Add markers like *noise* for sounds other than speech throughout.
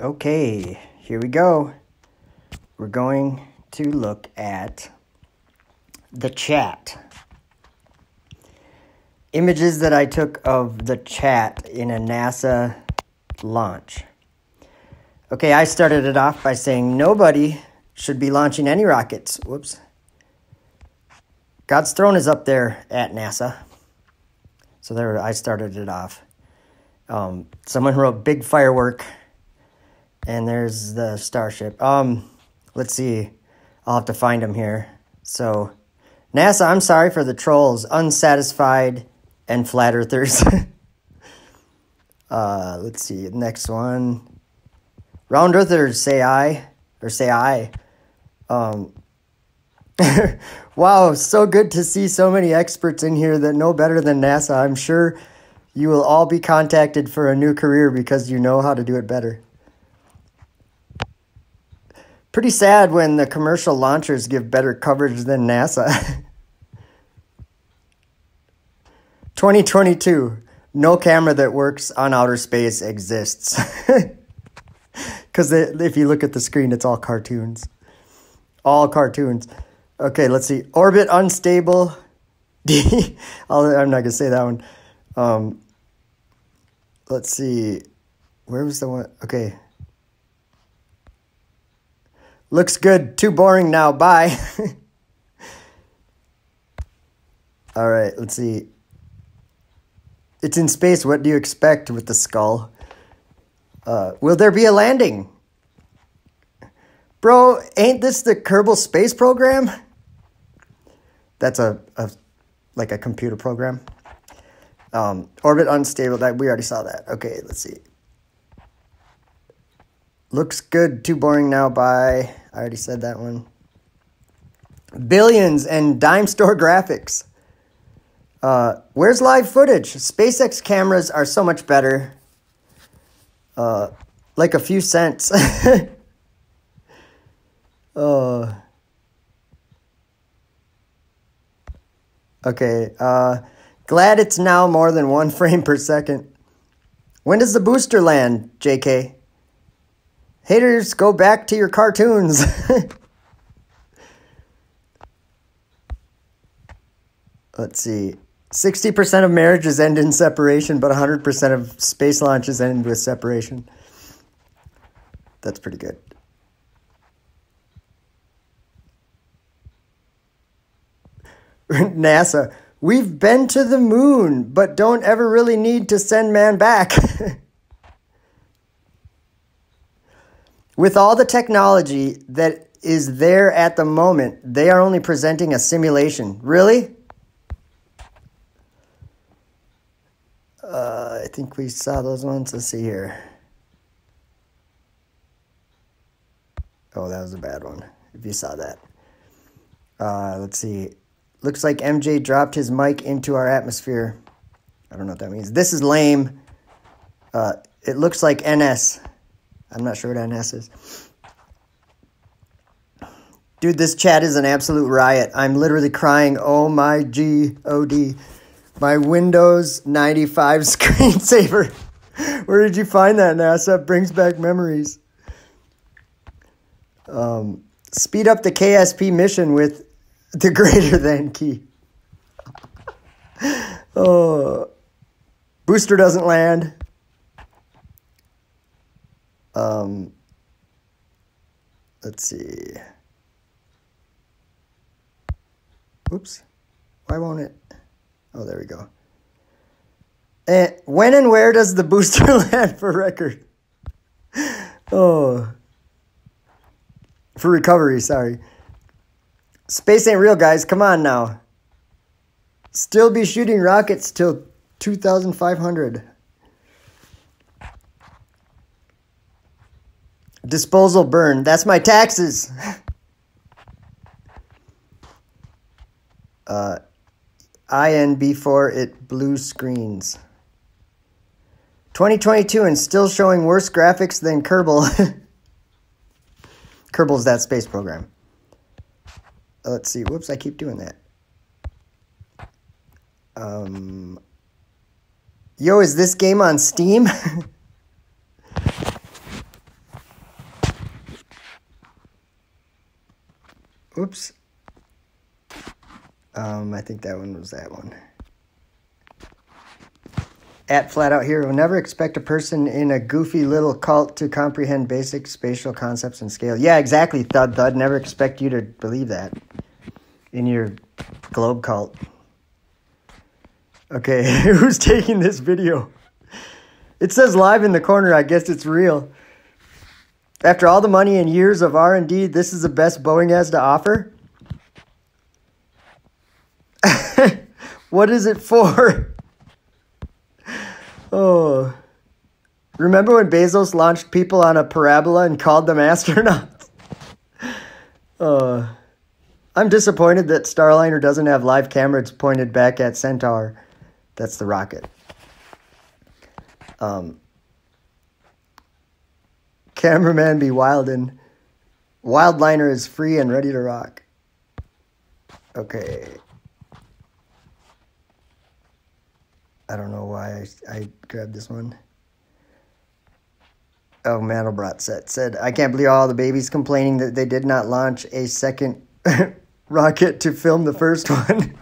Okay, here we go. We're going to look at the chat. Images that I took of the chat in a NASA launch. Okay, I started it off by saying nobody should be launching any rockets. Whoops. God's throne is up there at NASA. So there, I started it off. Um, someone wrote big firework, and there's the starship. Um, let's see. I'll have to find them here. So, NASA, I'm sorry for the trolls, unsatisfied, and flat earthers. *laughs* uh, let's see. Next one. Round earthers say I, or say I. Um, *laughs* wow, so good to see so many experts in here that know better than NASA. I'm sure you will all be contacted for a new career because you know how to do it better. Pretty sad when the commercial launchers give better coverage than NASA. *laughs* 2022, no camera that works on outer space exists. *laughs* Because if you look at the screen, it's all cartoons. All cartoons. Okay, let's see. Orbit unstable. *laughs* I'm not going to say that one. Um, let's see. Where was the one? Okay. Looks good. Too boring now. Bye. *laughs* All right, let's see. It's in space. What do you expect with the skull? Uh, will there be a landing? Bro, ain't this the Kerbal Space Program? That's a, a like a computer program. Um, orbit unstable. That we already saw that. Okay, let's see. Looks good. Too boring now. Bye. I already said that one. Billions and dime store *laughs* graphics. Uh, where's live footage? SpaceX cameras are so much better. Uh, like a few cents. *laughs* uh, okay. Uh, glad it's now more than one *laughs* frame per second. When does the booster land, JK? Haters, go back to your cartoons. *laughs* Let's see. 60% of marriages end in separation, but 100% of space launches end with separation. That's pretty good. *laughs* NASA, we've been to the moon, but don't ever really need to send man back. *laughs* With all the technology that is there at the moment, they are only presenting a simulation. Really? Uh, I think we saw those ones. Let's see here. Oh, that was a bad one. If you saw that. Uh, let's see. Looks like MJ dropped his mic into our atmosphere. I don't know what that means. This is lame. Uh, it looks like NS. I'm not sure what NS is. Dude, this chat is an absolute riot. I'm literally crying. Oh my G O D. My Windows 95 *laughs* screensaver. Where did you find that, NASA? Brings back memories. Um, speed up the KSP mission with the *laughs* greater than key. *laughs* oh, booster doesn't land. Um, let's see. Oops. Why won't it? Oh, there we go. And when and where does the booster *laughs* land for record? Oh. For recovery, sorry. Space ain't real, guys. Come on now. Still be shooting rockets till 2500. Disposal burn. That's my taxes. *laughs* uh, IN before it blue screens. 2022 and still showing worse graphics than Kerbal. *laughs* Kerbal's that space program. Let's see. Whoops, I keep doing that. Um, yo, is this game on Steam? *laughs* Oops. Um, I think that one was that one. At Flat Out Hero, never expect a person in a goofy little cult to comprehend basic spatial concepts and scale. Yeah, exactly, Thud Thud. Never expect you to believe that in your globe cult. Okay, *laughs* who's taking this video? It says live in the corner. I guess it's real. After all the money and years of R&D, this is the best Boeing has to offer? *laughs* what is it for? *laughs* oh. Remember when Bezos launched people on a parabola and called them *laughs* astronauts? uh, I'm disappointed that Starliner doesn't have live cameras pointed back at Centaur. That's the rocket. Um, cameraman be wildin'. Wildliner is free and ready to rock. Okay. I don't know why I, I grabbed this one. Oh, Mandelbrot said, said, I can't believe all the babies complaining that they did not launch a second *laughs* rocket to film the first one.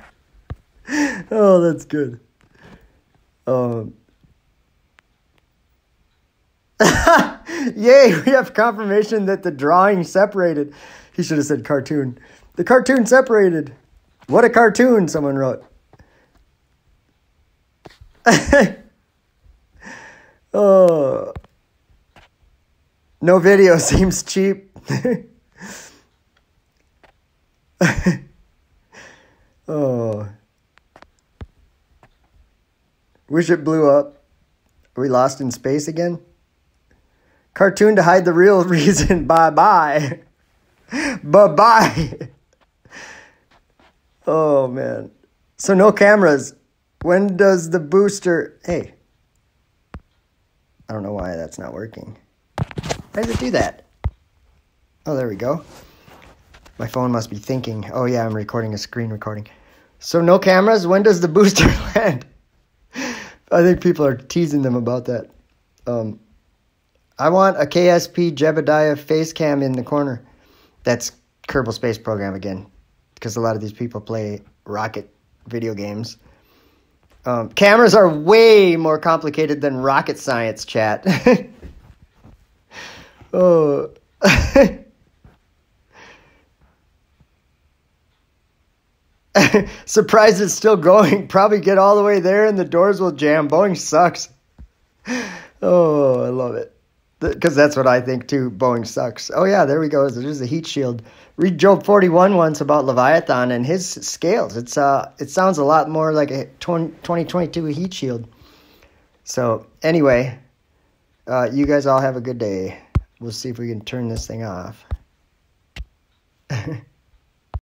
*laughs* oh, that's good. Um, *laughs* *laughs* Yay, we have confirmation that the drawing separated. He should have said cartoon. The cartoon separated. What a cartoon, someone wrote. *laughs* oh. No video *laughs* seems cheap. oh. Wish it blew up. Are we lost in space again? Cartoon to hide the real *laughs* reason. bye bye. *laughs* bye bye. *laughs* oh man. So no cameras. When does the booster. Hey. I don't know why that's not working. How does it do that? Oh, there we go. My phone must be thinking. Oh, yeah, I'm recording a screen recording. So, no cameras? When does the booster land? I think people are teasing them about that. Um, I want a KSP Jebediah face cam in the corner. That's Kerbal Space Program again, because a lot of these people play rocket video games. Um, cameras are way more complicated than rocket science, chat. *laughs* oh. *laughs* Surprised it's still going. *laughs* Probably get all the way there and the doors will jam. Boeing sucks. Oh, I love it because that's what I think too. Boeing sucks. Oh yeah, there we go. There's a heat shield. Read Job 41 once about Leviathan and his scales. It's uh, it sounds a lot more like a 20, 2022 heat shield. So anyway, uh, you guys all have a good day. We'll see if we can turn this thing off. *laughs*